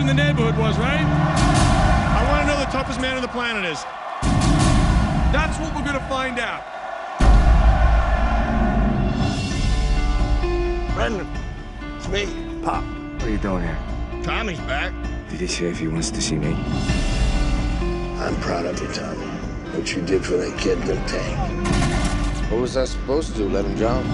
the neighborhood was, right? I want to know the toughest man on the planet is. That's what we're gonna find out. Brendan, it's me, Pop. What are you doing here? Tommy's back. Did he say if he wants to see me? I'm proud of you, Tommy. What you did for that kid in the tank. What was I supposed to do? Let him drown?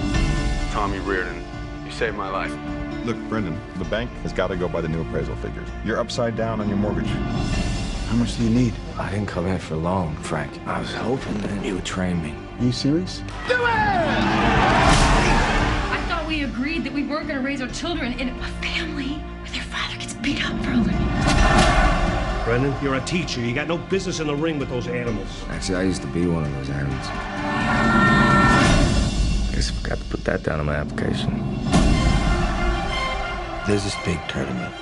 Tommy Riordan, you saved my life. Look, Brendan, the bank has got to go by the new appraisal figures. You're upside down on your mortgage. How much do you need? I didn't come in for long, Frank. I was hoping that you would train me. Are you serious? Do it! I thought we agreed that we weren't going to raise our children in a family where their father gets beat up for a living. Brendan, you're a teacher. You got no business in the ring with those animals. Actually, I used to be one of those animals. I guess I forgot to put that down on my application. There's this big tournament.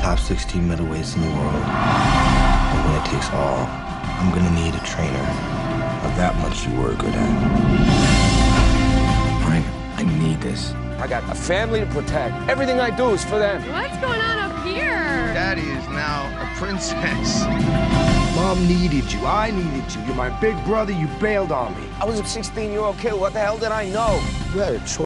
Top 16 middleweights in the world. And when it takes all, I'm gonna need a trainer of that much you were good at. Frank, I need this. I got a family to protect. Everything I do is for them. What's going on up here? Daddy is now a princess. Mom needed you. I needed you. You're my big brother. You bailed on me. I was a 16-year-old kid. What the hell did I know? You had a choice.